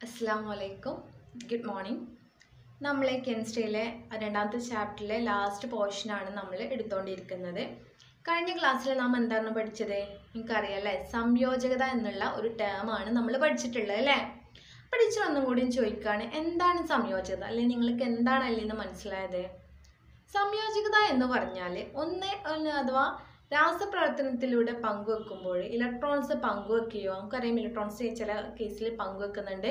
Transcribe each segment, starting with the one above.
അസ്സാം good morning നമ്മൾ കെമിസ്ട്രിയിലെ രണ്ടാമത്തെ ചാപ്റ്ററിലെ ലാസ്റ്റ് പോർഷനാണ് നമ്മൾ എടുത്തുകൊണ്ടിരിക്കുന്നത് കഴിഞ്ഞ ക്ലാസ്സിൽ നാം എന്താണ് പഠിച്ചത്? അല്ലേ സംയോജകത എന്നുള്ള ഒരു ടേമാണ് നമ്മൾ പഠിച്ചിട്ടുള്ളത് അല്ലേ? പഠിച്ചു ഒന്നും കൂടി ചോദിക്കുകയാണ് എന്താണ് സംയോജകത? അല്ലെങ്കിൽ നിങ്ങൾക്ക് എന്താണ് അതിൽ നിന്ന് മനസ്സിലായത്? സംയോജകത എന്ന് പറഞ്ഞാൽ ഒന്ന് അഥവാ രാസപ്രവർത്തനത്തിലൂടെ പങ്കുവെക്കുമ്പോൾ ഇലക്ട്രോൺസ് പങ്കുവെക്കുകയോ നമുക്കറിയാം ഇലക്ട്രോൺസ് ചില കേസിൽ പങ്കുവെക്കുന്നുണ്ട്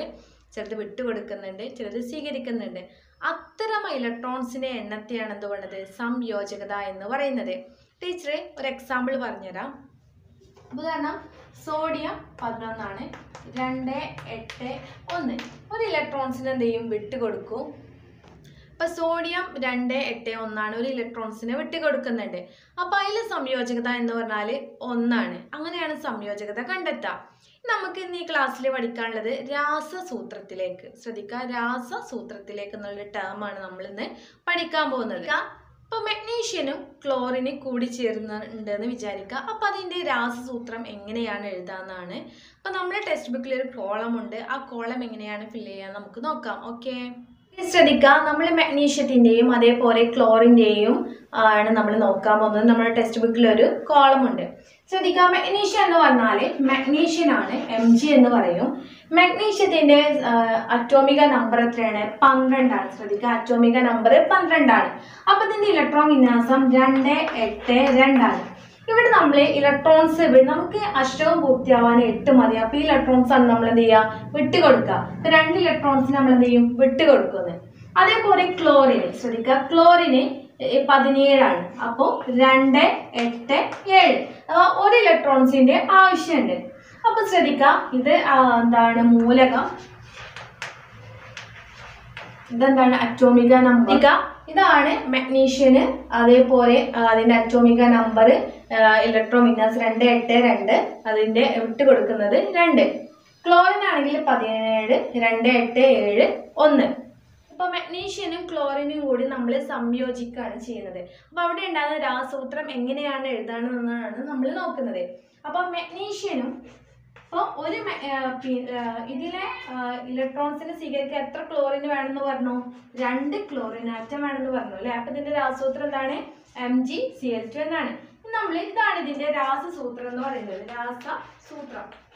ചിലത് വിട്ടുകൊടുക്കുന്നുണ്ട് ചിലത് സ്വീകരിക്കുന്നുണ്ട്. അത്തരം ഇലക്ട്രോൺസിന്റെ എണ്ണത്തെയാണ് എന്ത് പറയുന്നത് സംയോജകത എന്ന് പറയുന്നത്. ടീച്ചറെ ഒരു എക്സാമ്പിൾ പറഞ്ഞുതരാം. ഉദാഹരണം സോഡിയം പതിനൊന്നാണ്. രണ്ട് എട്ട് ഒന്ന്. ഒരു ഇലക്ട്രോൺസിന് എന്ത് ചെയ്യും? വിട്ടുകൊടുക്കും. ഇപ്പൊ സോഡിയം രണ്ട് എട്ട് ഒന്നാണ്. ഒരു ഇലക്ട്രോൺസിനെ വിട്ടുകൊടുക്കുന്നുണ്ട് അപ്പൊ അതിലെ സംയോജകത എന്ന് പറഞ്ഞാൽ ഒന്നാണ്. അങ്ങനെയാണ് സംയോജകത കണ്ടെത്തുക. നമുക്ക് ഇന്ന് ഈ ക്ലാസ്സിൽ പഠിക്കാനുള്ളത് രാസസൂത്രത്തിലേക്ക്. ശ്രദ്ധിക്കുക രാസസൂത്രത്തിലേക്ക് എന്നുള്ള ടേമാണ് നമ്മൾ ഇന്ന് പഠിക്കാൻ പോകുന്നത്. അപ്പോൾ മെഗ്നീഷ്യനും ക്ലോറിനും കൂടി ചേരുന്നുണ്ടെന്ന് വിചാരിക്കുക. അപ്പൊ അതിന്റെ രാസസൂത്രം എങ്ങനെയാണ് എഴുതാന്നാണ് അപ്പൊ നമ്മുടെ ടെക്സ്റ്റ് ബുക്കിൽ ഒരു കോളം ഉണ്ട്. ആ കോളം എങ്ങനെയാണ് ഫില്ല് ചെയ്യാൻ നമുക്ക് നോക്കാം. ഓക്കെ ശ്രദ്ധിക്കുക. നമ്മൾ മഗ്നീഷ്യത്തിന്റെയും അതേപോലെ ക്ലോറിന്റെയും ആണ് നമ്മൾ നോക്കാൻ പോകുന്നത്. നമ്മുടെ ടെക്സ്റ്റ് ബുക്കിൽ ഒരു കോളം ഉണ്ട്. ശ്രദ്ധിക്കുക. മഗ്നീഷ്യം എന്ന് പറഞ്ഞാൽ മഗ്നീഷ്യനാണ് എം ജി എന്ന് പറയും. മഗ്നീഷ്യത്തിന്റെ അറ്റോമിക നമ്പർ എത്രയാണ്? പന്ത്രണ്ടാണ് ശ്രദ്ധിക്കുക. അറ്റോമിക നമ്പർ പന്ത്രണ്ടാണ് അപ്പം ഇതിന്റെ ഇലക്ട്രോൺ വിന്യാസം രണ്ട് എട്ട് രണ്ടാണ് ഇവിടെ നമ്മൾ ഇലക്ട്രോൺസ് നമുക്ക് അഷ്ടവും പൂർത്തിയാവാൻ എട്ട് മതി. അപ്പോൾ ഈ ഇലക്ട്രോൺസ് ആണ് നമ്മൾ എന്ത് ചെയ്യുക? വിട്ടുകൊടുക്കുക. കൊടുക്കുക രണ്ട് ഇലക്ട്രോൺസ് നമ്മൾ എന്ത് ചെയ്യും? വിട്ടുകൊടുക്കുന്നത്. അതേപോലെ ക്ലോറിന് ശ്രദ്ധിക്കുക. ക്ലോറിന് പതിനേഴാണ്. അപ്പോൾ രണ്ട് എട്ട് ഏഴ്. ഒരു ഇലക്ട്രോൺസിന്റെ ആവശ്യമുണ്ട്. അപ്പൊ ശ്രദ്ധിക്കുക. ഇത് എന്താണ് മൂലകം? ഇതെന്താണ്? അറ്റോമിക നമ്പർ ഇതാണ് മഗ്നീഷ്യന് അതേപോലെ അതിന്റെ അറ്റോമിക നമ്പർ ഇലക്ട്രോൺ വിന്യാസ് രണ്ട് എട്ട് രണ്ട് അതിന്റെ വിട്ട് കൊടുക്കുന്നത് രണ്ട്. ക്ലോറിൻ ആണെങ്കിൽ പതിനേഴ് രണ്ട് എട്ട് ഏഴ് ഒന്ന്. അപ്പൊ മഗ്നീഷ്യനും ക്ലോറിനും കൂടി നമ്മൾ സംയോജിക്കുകയാണ് ചെയ്യുന്നത്. അപ്പോൾ അവിടെ ഉണ്ടാകുന്ന രാസസൂത്രം എങ്ങനെയാണ് എഴുതാണെന്നാണ് നമ്മൾ നോക്കുന്നത്. അപ്പോൾ മഗ്നീഷ്യനും അപ്പോൾ ഒരു ഇതിലെ ഇലക്ട്രോൺസിന് സ്വീകരിക്കാൻ എത്ര ക്ലോറിൻ വേണമെന്ന് പറഞ്ഞു? രണ്ട് ക്ലോറിൻ ആറ്റം വേണമെന്ന് പറഞ്ഞു അല്ലേ? അപ്പൊ ഇതിന്റെ രാസസൂത്രം എന്താണ്? M G C L two എന്നാണ്. നമ്മൾ ഇതാണ് ഇതിന്റെ രാസസൂത്രം എന്ന് പറയുന്നത്. രാസസൂത്രം.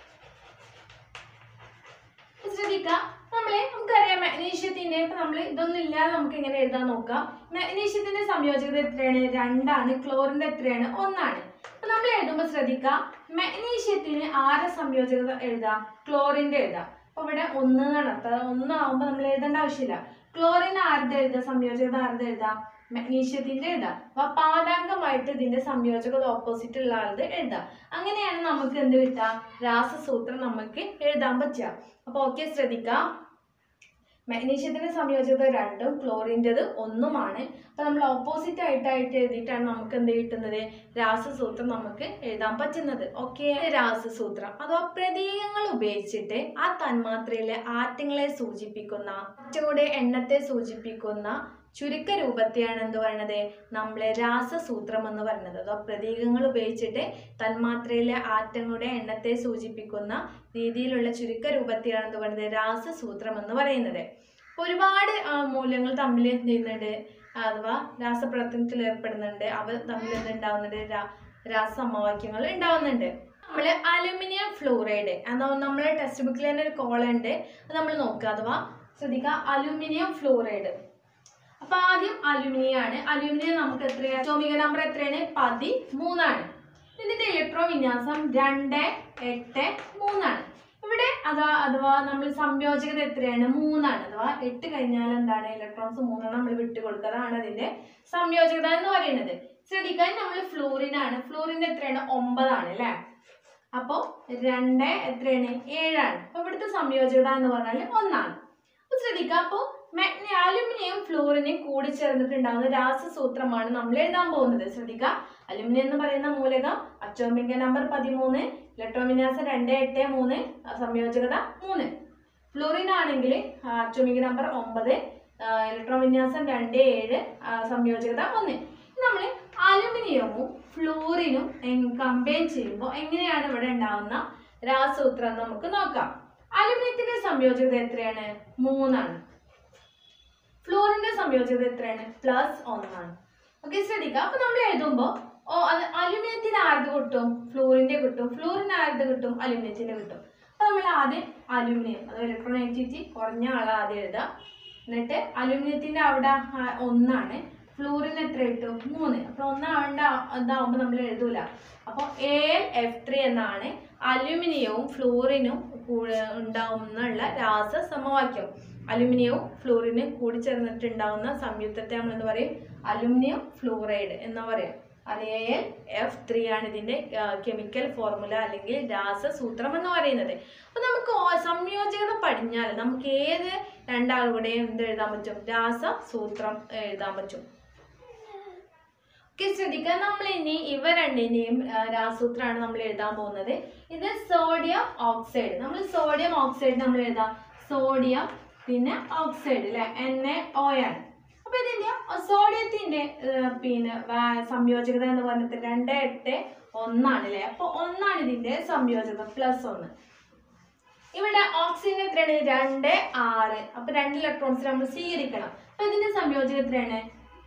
ശ്രദ്ധിക്കുക നമ്മളെ നമുക്കറിയാം മഗ്നീഷ്യത്തിന്റെ ഇപ്പൊ നമ്മൾ ഇതൊന്നും ഇല്ലാതെ നമുക്ക് എങ്ങനെ എഴുതാൻ നോക്കാം. മഗ്നീഷ്യത്തിന്റെ സംയോജകത എത്രയാണ്? രണ്ടാണ്. ക്ലോറിന്റെ എത്രയാണ്? ഒന്നാണ്. അപ്പൊ നമ്മൾ എഴുതുമ്പോൾ ശ്രദ്ധിക്കുക മഗ്നീഷ്യത്തിന് ആരെ സംയോജകത എഴുതാം? ക്ലോറിന്റെ എഴുതാം. അപ്പൊ ഇവിടെ ഒന്ന് നടത്താം ഒന്നാവുമ്പോ നമ്മൾ എഴുതേണ്ട ആവശ്യമില്ല. ക്ലോറിൻ ആരുടെ എഴുതാം? സംയോജകത ആരുടെ എഴുതാം? മഗ്നീഷ്യത്തിന്റെ എഴുതാം അപ്പൊ പാദാംഗമായിട്ട് ഇതിന്റെ സംയോജകത ഓപ്പോസിറ്റ് ഉള്ള ആളത് എഴുതാം അങ്ങനെയാണ് നമുക്ക് എന്ത് കിട്ടുക? രാസസൂത്രം നമുക്ക് എഴുതാൻ പറ്റുക. അപ്പൊ ഓക്കെ ശ്രദ്ധിക്കാം. മഗ്നീഷ്യത്തിന്റെ സംയോജകത രണ്ടും ക്ലോറിന്റെത് ഒന്നുമാണ്. അപ്പൊ നമ്മൾ ഓപ്പോസിറ്റ് ആയിട്ടായിട്ട് എഴുതിയിട്ടാണ് നമുക്ക് എന്ത് കിട്ടുന്നത്? രാസസൂത്രം നമുക്ക് എഴുതാൻ പറ്റുന്നത്. ഓക്കെ രാസസൂത്രം. അഥവാ പ്രതീകങ്ങൾ ഉപയോഗിച്ചിട്ട് ആ തന്മാത്രയിലെ ആറ്റങ്ങളെ സൂചിപ്പിക്കുന്ന ആറ്റങ്ങളുടെ എണ്ണത്തെ സൂചിപ്പിക്കുന്ന ചുരുക്ക രൂപത്തെയാണ് എന്ത് പറയണത് നമ്മളെ രാസസൂത്രം എന്ന് പറയുന്നത്. അതോ പ്രതീകങ്ങൾ ഉപയോഗിച്ചിട്ട് തന്മാത്രയിലെ ആറ്റങ്ങളുടെ എണ്ണത്തെ സൂചിപ്പിക്കുന്ന രീതിയിലുള്ള ചുരുക്ക രൂപത്തെയാണ് എന്ത് പറയുന്നത് രാസസൂത്രം എന്ന് പറയുന്നത്. ഒരുപാട് മൂല്യങ്ങൾ തമ്മിൽ എന്ത് ചെയ്യുന്നുണ്ട് അഥവാ രാസപ്രവർത്തനത്തിൽ ഏർപ്പെടുന്നുണ്ട്. അവ തമ്മിൽ എന്ത് ഉണ്ടാവുന്നുണ്ട് രാ രാസസമവാക്യങ്ങൾ ഉണ്ടാവുന്നുണ്ട്. നമ്മൾ അലുമിനിയം ഫ്ലൂറൈഡ് അതോ നമ്മളെ ടെക്സ്റ്റ് ബുക്കിൽ തന്നെ ഒരു കോളുണ്ട് അത് നമ്മൾ നോക്കുക. അഥവാ ശ്രദ്ധിക്കുക. Aluminium fluoride. അപ്പൊ ആദ്യം അലുമിനിയം ആണ് അലുമിനിയം നമുക്ക് എത്രയാണ് അറ്റോമിക നമ്പർ എത്രയാണ്? പതിമൂന്നാണ്. ഇതിന്റെ ഇലക്ട്രോ വിന്യാസം രണ്ട് എട്ട് മൂന്നാണ്. ഇവിടെ അതാ അഥവാ നമ്മൾ സംയോജകത എത്രയാണ്? മൂന്നാണ്. അഥവാ എട്ട് കഴിഞ്ഞാൽ എന്താണ്? ഇലക്ട്രോൺസ് മൂന്നെണ്ണം നമ്മൾ വിട്ടു അതാണ് അതിന്റെ സംയോജകത എന്ന് പറയുന്നത്. ശ്രദ്ധിക്കാൻ നമ്മൾ ഫ്ലൂറിനാണ് ഫ്ലൂറിന്റെ എത്രയാണ്? ഒമ്പതാണ് അല്ലേ? അപ്പോൾ രണ്ട് എത്രയാണ്? ഏഴാണ്. അപ്പോൾ ഇവിടുത്തെ സംയോജകത എന്ന് പറഞ്ഞാൽ ഒന്നാണ്. അപ്പോൾ ശ്രദ്ധിക്കുക അപ്പോൾ അലുമിനിയം ഫ്ലൂറിനെ കൂടി ചേർന്നിട്ടുണ്ടാകുന്ന രാസസൂത്രമാണ് നമ്മൾ എഴുതാൻ പോകുന്നത്. ശ്രദ്ധിക്കുക. അലുമിനിയം എന്ന് പറയുന്ന മൂലകം അറ്റോമിക നമ്പർ പതിമൂന്ന് ഇലക്ട്രോമിനാസം രണ്ട് എട്ട് മൂന്ന് സംയോജകത മൂന്ന്. ഫ്ലൂറിൻ ആണെങ്കിൽ അറ്റോമിക നമ്പർ ഒമ്പത് ഇലക്ട്രോമിനാസം രണ്ട് ഏഴ് സംയോജകത ഒന്ന്. നമ്മൾ അലുമിനിയവും ഫ്ലൂറിനും കമ്പയർ ചെയ്യുമ്പോൾ എങ്ങനെയാണ് ഇവിടെ ഉണ്ടാകുന്ന രാസസൂത്രം നമുക്ക് നോക്കാം. അലുമിനിയത്തിന്റെ സംയോജകത എത്രയാണ്? മൂന്നാണ്. ഫ്ലോറിന്റെ സംയോജനം എത്രയാണ്? പ്ലസ് ഒന്നാണ്. ഓക്കെ ശ്രദ്ധിക്കുക അപ്പൊ നമ്മൾ എഴുതുമ്പോൾ ഓ അത് അലുമിനിയത്തിന് ആരത് കിട്ടും? ഫ്ലോറിന്റെ കിട്ടും. ഫ്ലോറിന് ആരത് കിട്ടും? അലുമിനിയത്തിന്റെ കിട്ടും. അപ്പൊ നമ്മൾ ആദ്യം അലുമിനിയം അത് ഇലക്ട്രോനെഗറ്റിവിറ്റി കുറഞ്ഞ ആളെ ആദ്യം എഴുതാം എന്നിട്ട് അലുമിനിയത്തിന്റെ അവിടെ ഒന്നാണ്. ഫ്ലൂറിന് എത്ര കിട്ടും? മൂന്ന്. അപ്പൊ ഒന്നാവേണ്ട ഇതാവുമ്പോ നമ്മൾ എഴുതൂല. അപ്പോൾ എ എൽ എഫ് ത്രീ എന്നാണ്. അലുമിനിയവും ഫ്ലൂറിനും ഉണ്ടാവുന്നുള്ള രാസ സമവാക്യം അലുമിനിയവും ഫ്ലൂറിനും കൂടി ചേർന്നിട്ടുണ്ടാവുന്ന സംയുക്തത്തെ നമ്മൾ എന്ത് പറയും? അലുമിനിയം ഫ്ലൂറൈഡ് എന്ന് പറയാം. എൽ എഫ് ത്രീ ആണ് ഇതിന്റെ കെമിക്കൽ ഫോർമുല അല്ലെങ്കിൽ രാസസൂത്രം എന്ന് പറയുന്നത്. അപ്പൊ നമുക്ക് സംയോജകത പഠിഞ്ഞാൽ നമുക്ക് ഏത് രണ്ടാളുടെയും എന്ത് എഴുതാൻ പറ്റും? രാസസൂത്രം എഴുതാൻ പറ്റും. ശ്രദ്ധിക്കുക. നമ്മൾ ഇനി ഇവ രണ്ടിന്റെയും രാസൂത്രമാണ് നമ്മൾ എഴുതാൻ പോകുന്നത്. ഇത് സോഡിയം ഓക്സൈഡ് നമ്മൾ സോഡിയം ഓക്സൈഡ് നമ്മൾ എഴുതാം. സോഡിയം പിന്നെ ഓക്സൈഡ് അല്ലെ എൻ എ ഒ ആണ് അപ്പൊ ഇതിന്റെ സോഡിയത്തിന്റെ പിന്നെ സംയോജകത എന്ന് പറഞ്ഞിട്ട് രണ്ട് എട്ട് ഒന്നാണ് അല്ലെ അപ്പൊ ഒന്നാണ് ഇതിന്റെ സംയോജകത പ്ലസ് ഒന്ന്. ഇവിടെ ഓക്സിജൻ എത്രയാണ്? രണ്ട് ആറ്. അപ്പൊ രണ്ട് ഇലക്ട്രോൺസ് നമ്മൾ സ്വീകരിക്കണം. അപ്പൊ ഇതിന്റെ സംയോജകം എത്രയാണ്?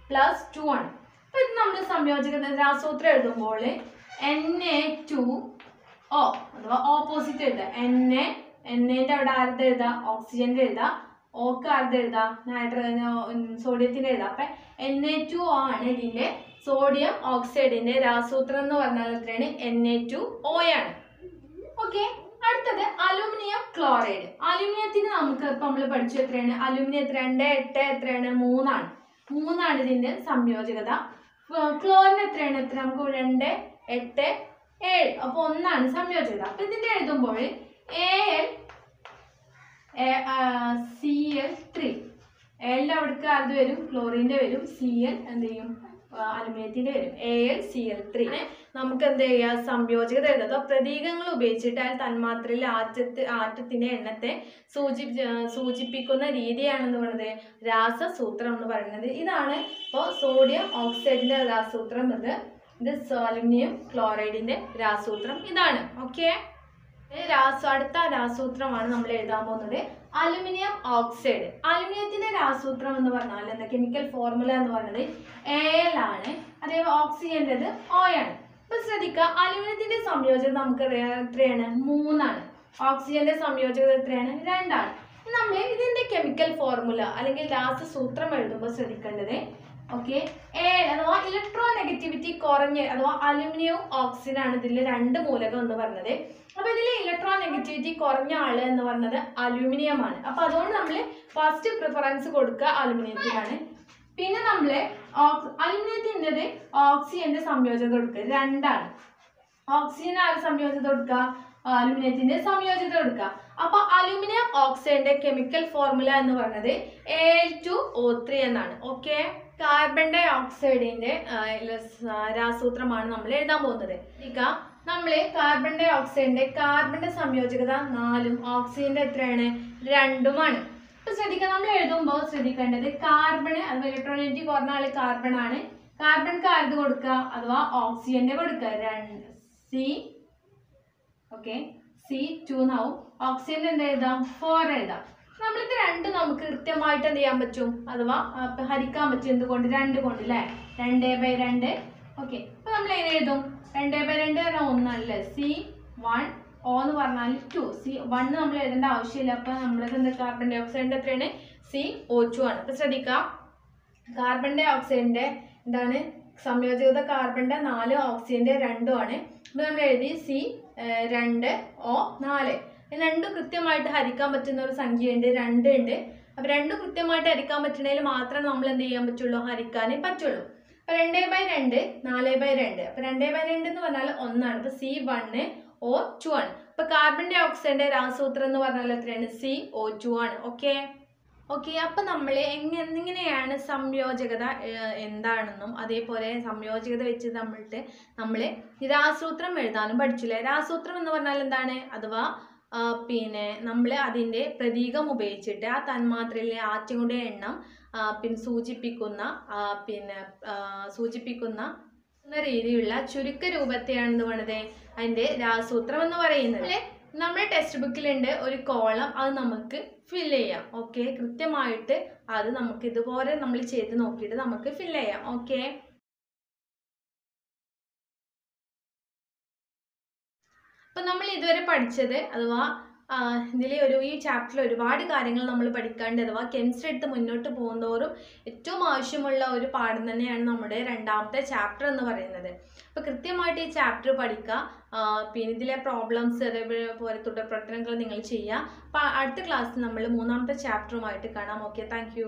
പ്ലസ് ടു ആണ്. അപ്പൊ നമ്മൾ സംയോജക രാസൂത്രം എഴുതുമ്പോൾ എൻ എ ടു ഓ അഥവാ ഓപ്പോസിറ്റ് എഴുതുക എൻ എ എൻ എന്റെ അവിടെ ആരുടെ എഴുതുക ഓക്സിജന്റെ എഴുതുക ഓക്ക് ആരുടെ എഴുതുക നൈട്രജൻ സോഡിയത്തിന്റെ എഴുതുക അപ്പൊ എൻ എ ടു ആണ് ഇതിന്റെ സോഡിയം ഓക്സൈഡിന്റെ രാസൂത്രം എന്ന് പറഞ്ഞാൽ എത്രയാണ്? എൻ എ ടു ഒ ആണ്. ഓക്കെ അടുത്തത് അലുമിനിയം ക്ലോറൈഡ്. അലുമിനിയത്തിന് നമുക്ക് ഇപ്പൊ നമ്മൾ പഠിച്ചു എത്രയാണ്? അലുമിനിയം രണ്ട് എട്ട് എത്രയാണ്? മൂന്നാണ്. മൂന്നാണ് ഇതിന്റെ സംയോജകത. ക്ലോറിന് എത്രയാണ് എത്ര? നമുക്ക് രണ്ട് എട്ട് ഏഴ്. അപ്പൊ ഒന്നാണ് സംയോജിത. അപ്പൊ ഇതിന്റെ എഴുതുമ്പോൾ A L C L three L അവിടേക്ക് അത് വരും. ക്ലോറിന്റെ വരും. സി എൽ എന്ത് ചെയ്യും? അലുമിനിയത്തിന്റെ വരും. A L C L three നമുക്ക് എന്ത് ചെയ്യാം? സംയോജകത എഴുതാം പ്രതീകങ്ങൾ ഉപയോഗിച്ചിട്ട് അയാൾ തന്മാത്രയിൽ ആറ്റത്ത് ആറ്റത്തിന്റെ എണ്ണത്തെ സൂചി സൂചിപ്പിക്കുന്ന രീതിയാണെന്ന് പറയുന്നത് രാസസൂത്രം എന്ന് പറയുന്നത്. ഇതാണ് ഇപ്പോൾ സോഡിയം ഓക്സൈഡിന്റെ രാസസൂത്രം ഇത്. ഇത് അലുമിനിയം ക്ലോറൈഡിന്റെ രാസസൂത്രം. ഇതാണ്. ഓക്കെ രാസ അടുത്ത രാസസൂത്രമാണ് നമ്മൾ എഴുതാൻ പോകുന്നത്. Aluminium oxide. അലുമിനിയത്തിന്റെ രാസൂത്രം എന്ന് പറഞ്ഞാൽ എന്താ? കെമിക്കൽ ഫോർമുല എന്ന് പറയുന്നത് എ എൽ ആണ്. അതേപോലെ ഓക്സിജന്റെ ഒ ആണ്. ഇപ്പൊ ശ്രദ്ധിക്കുക അലുമിനിയത്തിന്റെ സംയോജനം നമുക്ക് എത്രയാണ്? മൂന്നാണ്. ഓക്സിജന്റെ സംയോജകം എത്രയാണ്? രണ്ടാണ്. നമ്മൾ ഇതിന്റെ കെമിക്കൽ ഫോർമുല അല്ലെങ്കിൽ രാസസൂത്രം എഴുതുമ്പോൾ ശ്രദ്ധിക്കേണ്ടത് ഓക്കെ ഏഴ് അഥവാ ഇലക്ട്രോ നെഗറ്റിവിറ്റി കുറഞ്ഞ് അഥവാ അലുമിനിയം ഓക്സിജൻ ആണ് ഇതിൽ രണ്ട് മൂലകം എന്ന് പറഞ്ഞത്. അപ്പൊ ഇതിൽ ഇലക്ട്രോ നെഗറ്റിവിറ്റി കുറഞ്ഞ ആൾ എന്ന് പറഞ്ഞത് അലൂമിനിയം ആണ്. അപ്പൊ അതുകൊണ്ട് നമ്മൾ ഫസ്റ്റ് പ്രിഫറൻസ് കൊടുക്കുക അലുമിനിയത്തിനാണ് പിന്നെ നമ്മൾ അലുമിനിയത്തിന്റെത് ഓക്സിജന്റെ സംയോജനം കൊടുക്കുക. രണ്ടാണ്. ഓക്സിജൻ ആര് സംയോജനം കൊടുക്കുക? അലുമിനിയത്തിന്റെ സംയോജനം കൊടുക്കുക. അപ്പൊ അലുമിനിയം ഓക്സൈഡിന്റെ കെമിക്കൽ ഫോർമുല എന്ന് പറഞ്ഞത് എ ടു ഒ ത്രീ എന്നാണ്. ഓക്കെ കാർബൺ ഡൈ ഓക്സൈഡിന്റെ രാസൂത്രമാണ് നമ്മൾ എഴുതാൻ പോകുന്നത്. നമ്മൾ കാർബൺ ഡൈ ഓക്സൈഡിന്റെ കാർബണിന്റെ സംയോജകത നാലും ഓക്സിജന്റെ എത്രയാണ്? രണ്ടുമാണ്. അപ്പൊ ശ്രദ്ധിക്കുക നമ്മൾ എഴുതുമ്പോൾ ശ്രദ്ധിക്കേണ്ടത് കാർബൺ അഥവാ ഇലക്ട്രോണിറ്റി കുറഞ്ഞ ആൾ കാർബൺ ആണ്. കാർബൺ ആർക്ക് കൊടുക്കുക അഥവാ ഓക്സിജന്റെ കൊടുക്കുക രണ്ട്. സി ഓക്കെ സി ടു എന്നാവും. ഓക്സിജൻ എന്ത് എഴുതാം? ഫോർ എഴുതാം. നമ്മളിത് രണ്ട് നമുക്ക് കൃത്യമായിട്ട് എന്ത് ചെയ്യാൻ പറ്റും? അഥവാ ഹരിക്കാൻ പറ്റും. എന്തുകൊണ്ട്? രണ്ട് കൊണ്ട് അല്ലേ രണ്ട് ബൈ രണ്ട്. ഓക്കെ അപ്പൊ നമ്മൾ എങ്ങനെ എഴുതും? രണ്ട് ബൈ രണ്ട് പറഞ്ഞാൽ ഒന്നല്ലേ? സി വൺ ഓ എന്ന് പറഞ്ഞാൽ ടു സി വൺ നമ്മൾ എഴുതേണ്ട ആവശ്യമില്ല. അപ്പൊ നമ്മളത് എന്താ? കാർബൺ ഡൈ ഓക്സൈഡിന്റെ എത്രയാണ്? സി ഒ ടു ആണ്. അപ്പൊ ശ്രദ്ധിക്കാം. കാർബൺ ഡൈ ഓക്സൈഡിന്റെ എന്താണ്? സംയോജിത കാർബണിന്റെ നാല് ഓക്സിജന്റെ രണ്ടും ആണ്. ഇത് നമ്മൾ എഴുതി സി രണ്ട് ഓ നാല്. രണ്ടും കൃത്യമായിട്ട് ഹരിക്കാൻ പറ്റുന്ന ഒരു സംഖ്യയുണ്ട്. രണ്ട് ഉണ്ട്. അപ്പൊ രണ്ടും കൃത്യമായിട്ട് ഹരിക്കാൻ പറ്റുന്നതിൽ മാത്രമേ നമ്മൾ എന്ത് ചെയ്യാൻ പറ്റുള്ളൂ? ഹരിക്കാനേ പറ്റുള്ളൂ. അപ്പൊ രണ്ട് ബൈ രണ്ട് നാല് ബൈ രണ്ട്. അപ്പൊ രണ്ട് ബൈ രണ്ട് എന്ന് പറഞ്ഞാൽ ഒന്നാണ്. അപ്പൊ സി വണ്ണ് ഒ ടു ആണ്. അപ്പൊ കാർബൺ ഡൈ ഓക്സൈഡിന്റെ രാസസൂത്രം എന്ന് പറഞ്ഞാൽ എത്രയാണ്? സി ഒ ടു ആണ്. ഓക്കെ ഓക്കെ അപ്പൊ നമ്മൾ എങ്ങനെ എങ്ങനെയാണ് സംയോജകത എന്താണെന്നും അതേപോലെ സംയോജകത വെച്ച് നമ്മൾക്ക് നമ്മൾ രാസൂത്രം എഴുതാനും പഠിച്ചില്ലേ രാസൂത്രം എന്ന് പറഞ്ഞാൽ എന്താണ്? അഥവാ പിന്നെ നമ്മൾ അതിന്റെ പ്രതീകം ഉപയോഗിച്ചിട്ട് ആ തന്മാത്രയിലെ ആറ്റങ്ങളുടെ എണ്ണം പിന്നെ സൂചിപ്പിക്കുന്ന പിന്നെ സൂചിപ്പിക്കുന്ന രീതിയിലുള്ള ചുരുക്ക രൂപത്തെയാണ് എന്ന് പറയുന്നത് അതിന്റെ രാസൂത്രം എന്ന് പറയുന്നത്. നമ്മുടെ ടെക്സ്റ്റ് ബുക്കിലുണ്ട് ഒരു കോളം അത് നമുക്ക് ഫിൽ ചെയ്യാം. ഓക്കെ കൃത്യമായിട്ട് അത് നമുക്ക് ഇതുപോലെ നമ്മൾ ചെയ്ത് നോക്കിയിട്ട് നമുക്ക് ഫിൽ ചെയ്യാം. ഓക്കെ അപ്പം നമ്മൾ ഇതുവരെ പഠിച്ചത് അഥവാ ഇതിൽ ഒരു ഈ ചാപ്റ്ററിൽ ഒരുപാട് കാര്യങ്ങൾ നമ്മൾ പഠിക്കാണ്ട് അഥവാ കെമിസ്ട്രി എടുത്ത് മുന്നോട്ട് പോകുന്നതോറും ഏറ്റവും ആവശ്യമുള്ള ഒരു പാഠം തന്നെയാണ് നമ്മുടെ രണ്ടാമത്തെ ചാപ്റ്റർ എന്ന് പറയുന്നത്. അപ്പോൾ കൃത്യമായിട്ട് ഈ ചാപ്റ്റർ പഠിക്കുക പിന്നെ ഇതിലെ പ്രോബ്ലംസ് അതേപോലെ തുടർ പ്രവർത്തനങ്ങൾ നിങ്ങൾ ചെയ്യുക അപ്പോൾ അടുത്ത ക്ലാസ്സിൽ നമ്മൾ മൂന്നാമത്തെ ചാപ്റ്ററുമായിട്ട് കാണാം. Okay thank